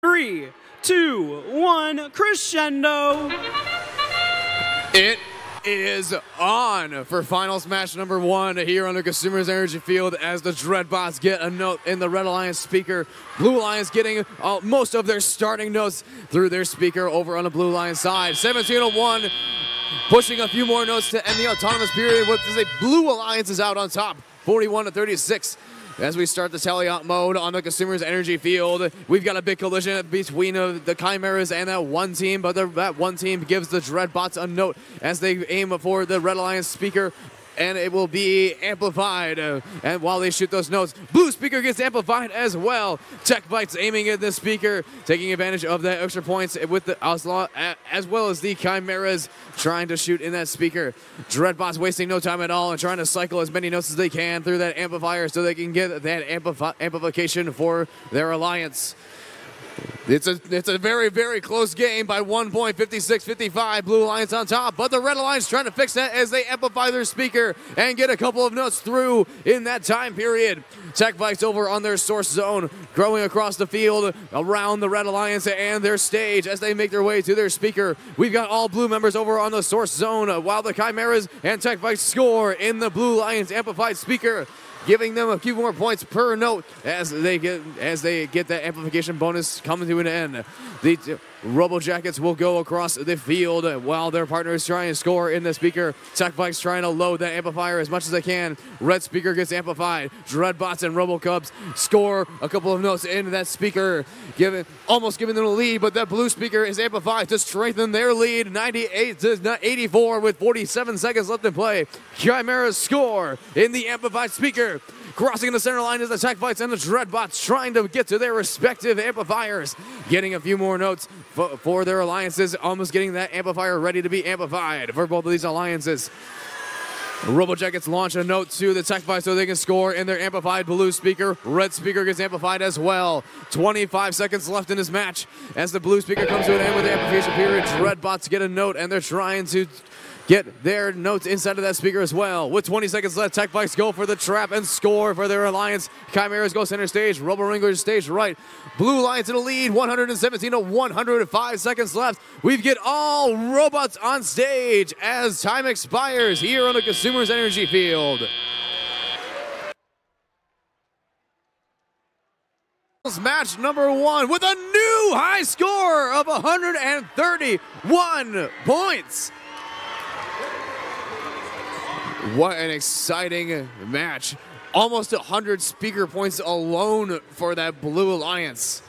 Three, two, one, crescendo. It is on for finals match number one here on the Consumers Energy Field as the Dreadbots get a note in the Red Alliance speaker. Blue Alliance getting uh, most of their starting notes through their speaker over on the Blue Alliance side. 1701 pushing a few more notes to end the autonomous period with the Blue Alliance is out on top, 41 to 36. As we start the teleop mode on the Consumers Energy Field, we've got a big collision between uh, the Chimeras and that one team, but the, that one team gives the Dreadbots a note as they aim for the Red Alliance speaker and it will be amplified. Uh, and while they shoot those notes, Blue Speaker gets amplified as well. Tech Vikes aiming at the speaker, taking advantage of the extra points with the Oslo, as well as the Chimeras trying to shoot in that speaker. Dreadbots wasting no time at all and trying to cycle as many notes as they can through that amplifier so they can get that amplifi amplification for their alliance. It's a it's a very very close game by one point, 56-55. Blue Alliance on top, but the Red Alliance trying to fix that as they amplify their speaker and get a couple of notes through in that time period. Tech Vikes over on their source zone, growing across the field around the Red Alliance and their stage as they make their way to their speaker. We've got all blue members over on the source zone while the Chimeras and Tech Vikes score in the Blue Alliance amplified speaker giving them a few more points per note as they get as they get that amplification bonus coming to an end. The Robo Jackets will go across the field while their partner is trying to score in the speaker. Tech Vikes trying to load that amplifier as much as they can. Red speaker gets amplified. Dreadbots and Robo Cubs score a couple of notes into that speaker, giving almost giving them a lead, but that blue speaker is amplified to strengthen their lead 98 to 84 with 47 seconds left in play. Chimeras score in the amplified speaker. Crossing the center line is the Tech Vikes and the Dreadbots trying to get to their respective amplifiers. Getting a few more notes for their alliances, almost getting that amplifier ready to be amplified for both of these alliances. Robo Jackets launch a note to the Tech Vikes so they can score in their amplified blue speaker. Red speaker gets amplified as well. 25 seconds left in this match as the blue speaker comes to an end with the amplification period. Dreadbots get a note and they're trying to get their notes inside of that speaker as well. With 20 seconds left, Tech Vikes go for the trap and score for their alliance. Chimeras go center stage, Robo Wranglers stage right. Blue Lions in the lead, 117 to 105 seconds left. We get all robots on stage as time expires here on the Consumers Energy Field. Match number one with a new high score of 131 points. What an exciting match. Almost 100 speaker points alone for that Blue Alliance.